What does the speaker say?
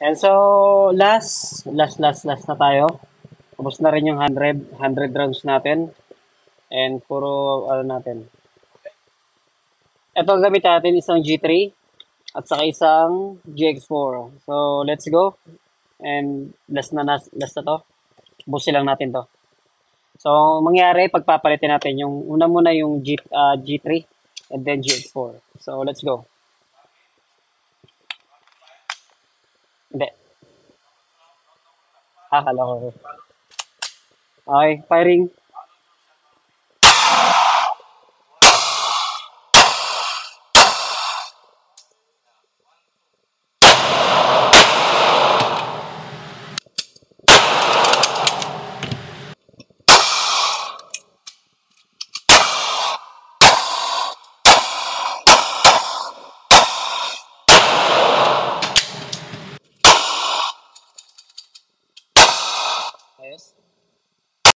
And so, last, last, last, last na tayo. Tapos na rin yung 100, 100 rounds natin. And puro, ano natin. Ito gamit natin isang G3 at saka isang GX4. So, let's go. And last na, nas- last na to. Busi lang natin to. So, mangyari, pagpapalitin natin yung, una muna yung G, ah, G3 and then GX4. So, let's go. Hindi. Ah, kala ko. Okay, firing. gracias.